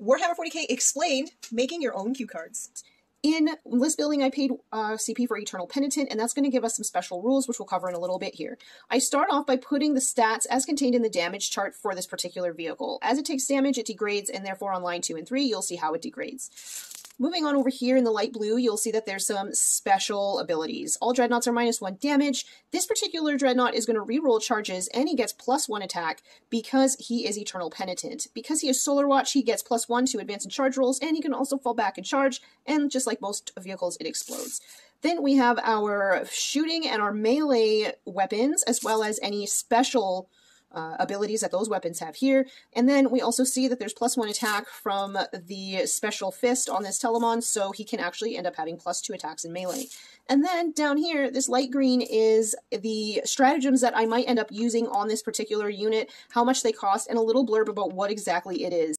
Warhammer 40k explained making your own cue cards. In list building, I paid uh, CP for Eternal Penitent, and that's going to give us some special rules, which we'll cover in a little bit here. I start off by putting the stats as contained in the damage chart for this particular vehicle. As it takes damage, it degrades, and therefore on line 2 and 3, you'll see how it degrades. Moving on over here in the light blue, you'll see that there's some special abilities. All dreadnoughts are minus one damage. This particular dreadnought is going to reroll charges, and he gets plus one attack because he is Eternal Penitent. Because he is Solar Watch, he gets plus one to advance and charge rolls, and he can also fall back and charge, and just like most vehicles, it explodes. Then we have our shooting and our melee weapons, as well as any special uh, abilities that those weapons have here. And then we also see that there's plus one attack from the special fist on this Telemon, so he can actually end up having plus two attacks in melee. And then down here, this light green is the stratagems that I might end up using on this particular unit, how much they cost, and a little blurb about what exactly it is.